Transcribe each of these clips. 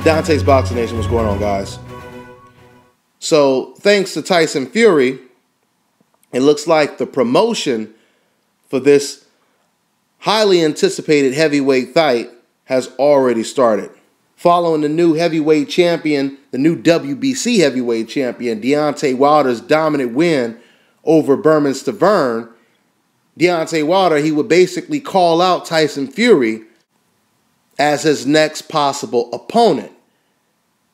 Dontae's Boxing Nation, what's going on, guys? So, thanks to Tyson Fury, it looks like the promotion for this highly anticipated heavyweight fight has already started. Following the new heavyweight champion, the new WBC heavyweight champion, Deontay Wilder's dominant win over Bermane Stiverne, Deontay Wilder, he would basically call out Tyson Fury as his next possible opponent.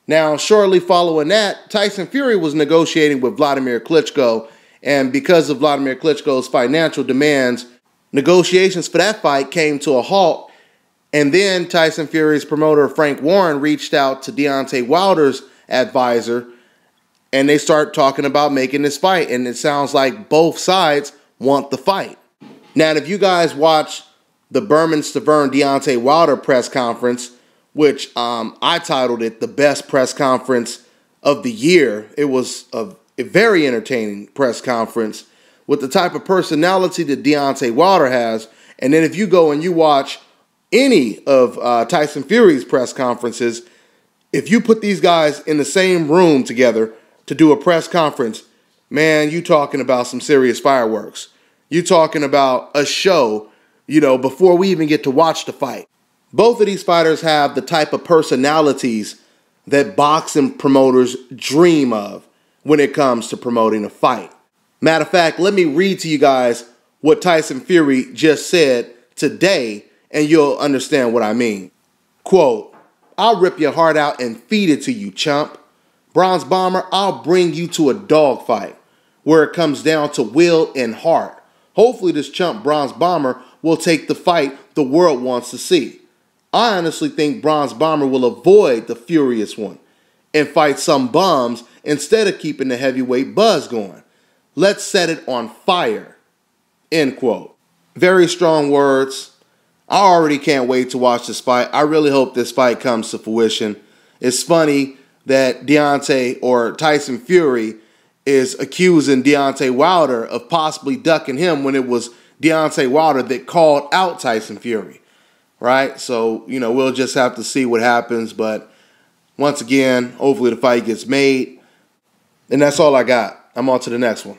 Now, shortly following that, Tyson Fury was negotiating with Vladimir Klitschko, and because of Vladimir Klitschko's financial demands, negotiations for that fight came to a halt. And then Tyson Fury's promoter, Frank Warren, reached out to Deontay Wilder's advisor, and they start talking about making this fight. And it sounds like both sides want the fight. Now, if you guys watch the Bermane Stiverne Deontay Wilder press conference, which um, I titled it the best press conference of the year. It was a, a, very entertaining press conference with the type of personality that Deontay Wilder has. And then if you go and you watch any of uh, Tyson Fury's press conferences, if you put these guys in the same room together to do a press conference, man, you talking about some serious fireworks. You talking about a show you know, before we even get to watch the fight. Both of these fighters have the type of personalities that boxing promoters dream of when it comes to promoting a fight. Matter of fact, let me read to you guys what Tyson Fury just said today, and you'll understand what I mean. Quote, I'll rip your heart out and feed it to you, chump. Bronze Bomber, I'll bring you to a dogfight where it comes down to will and heart. Hopefully, this chump Bronze Bomber will take the fight the world wants to see. I honestly think Bronze Bomber will avoid the furious one and fight some bums instead of keeping the heavyweight buzz going. Let's set it on fire. End quote. Very strong words. I already can't wait to watch this fight. I really hope this fight comes to fruition. It's funny that Deontay or Tyson Fury is accusing Deontay Wilder of possibly ducking him when it was Deontay Wilder that called out Tyson Fury, right? So, you know, we'll just have to see what happens. But once again, hopefully the fight gets made. And that's all I got. I'm on to the next one.